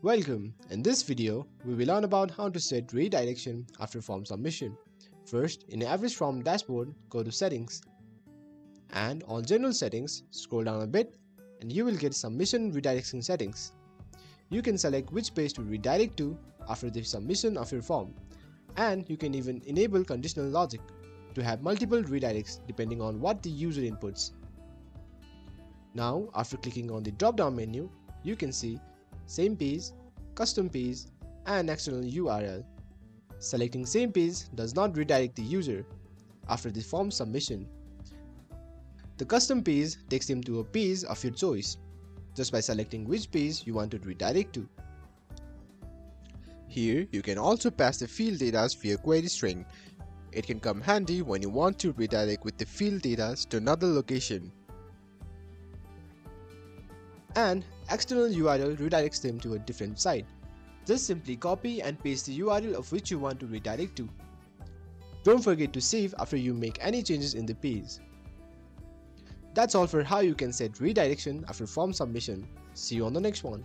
Welcome! In this video, we will learn about how to set redirection after form submission. First, in the Everest Form dashboard, go to Settings and on General Settings, scroll down a bit and you will get Submission Redirection Settings. You can select which page to redirect to after the submission of your form and you can even enable conditional logic to have multiple redirects depending on what the user inputs. Now, after clicking on the drop-down menu, you can see Same Page, Custom Page, and External URL. Selecting Same Page does not redirect the user after the form submission. The custom page takes him to a page of your choice, just by selecting which page you want to redirect to. Here, you can also pass the field data via query string. It can come handy when you want to redirect with the field data to another location and external URL redirects them to a different site. Just simply copy and paste the URL of which you want to redirect to. Don't forget to save after you make any changes in the page. That's all for how you can set redirection after form submission. See you on the next one.